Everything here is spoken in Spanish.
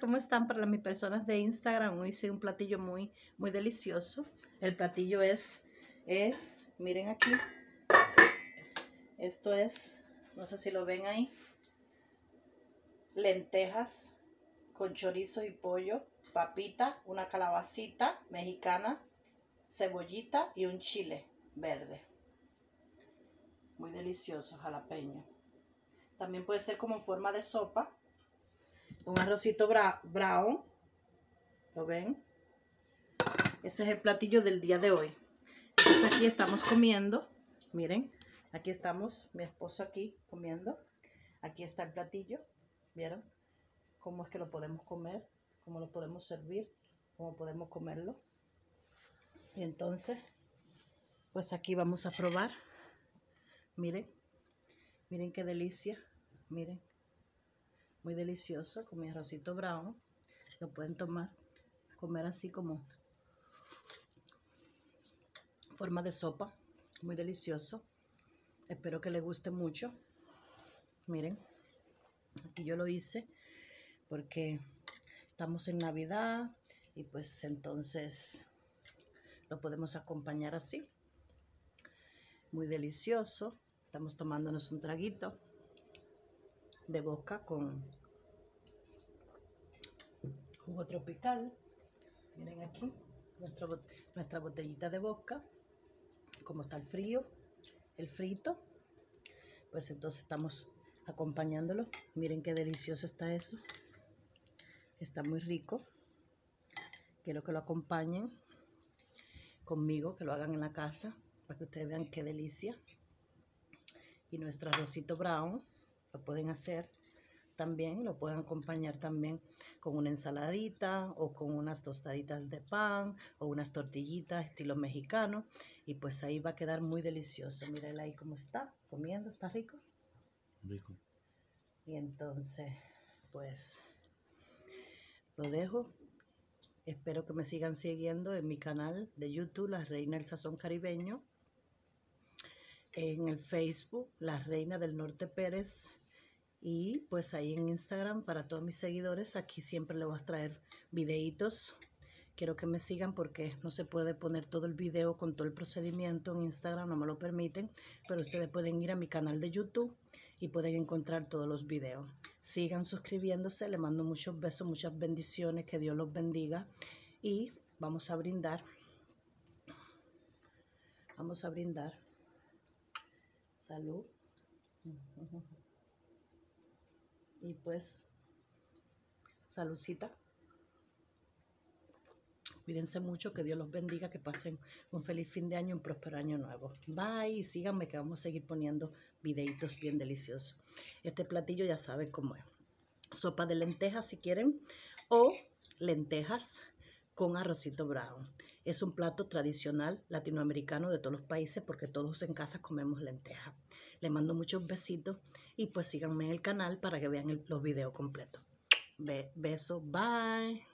¿cómo están? Para mis personas de Instagram, hoy hice un platillo muy, muy delicioso. El platillo es, es, miren aquí, esto es, no sé si lo ven ahí, lentejas con chorizo y pollo, papita, una calabacita mexicana, cebollita y un chile verde. Muy delicioso, jalapeño. También puede ser como forma de sopa un arrocito brown. ¿Lo ven? Ese es el platillo del día de hoy. Entonces aquí estamos comiendo. Miren, aquí estamos, mi esposo aquí comiendo. Aquí está el platillo. ¿Vieron? Cómo es que lo podemos comer, cómo lo podemos servir, cómo podemos comerlo. Y entonces, pues aquí vamos a probar. Miren, miren qué delicia. Miren muy delicioso con mi arrocito brown. Lo pueden tomar, comer así como forma de sopa, muy delicioso. Espero que les guste mucho. Miren, aquí yo lo hice porque estamos en Navidad y pues entonces lo podemos acompañar así. Muy delicioso. Estamos tomándonos un traguito de boca con jugo tropical. Miren aquí nuestra, nuestra botellita de boca. Como está el frío, el frito. Pues entonces estamos acompañándolo. Miren qué delicioso está eso. Está muy rico. Quiero que lo acompañen conmigo, que lo hagan en la casa, para que ustedes vean qué delicia. Y nuestro arrocito brown lo pueden hacer también, lo pueden acompañar también con una ensaladita o con unas tostaditas de pan o unas tortillitas estilo mexicano y pues ahí va a quedar muy delicioso. Mírenla ahí cómo está, comiendo, está rico. Rico. Y entonces, pues lo dejo. Espero que me sigan siguiendo en mi canal de YouTube, La Reina del Sazón Caribeño. En el Facebook, La Reina del Norte Pérez y pues ahí en Instagram, para todos mis seguidores, aquí siempre les voy a traer videitos. Quiero que me sigan porque no se puede poner todo el video con todo el procedimiento en Instagram, no me lo permiten. Pero ustedes pueden ir a mi canal de YouTube y pueden encontrar todos los videos. Sigan suscribiéndose, les mando muchos besos, muchas bendiciones, que Dios los bendiga. Y vamos a brindar. Vamos a brindar. Salud. Y pues, saludcita. Cuídense mucho, que Dios los bendiga, que pasen un feliz fin de año, un próspero año nuevo. Bye, y síganme que vamos a seguir poniendo videitos bien deliciosos. Este platillo ya saben cómo es. Sopa de lentejas si quieren o lentejas con arrocito brown. Es un plato tradicional latinoamericano de todos los países porque todos en casa comemos lentejas. Les mando muchos besitos y pues síganme en el canal para que vean los videos completos. Be bye.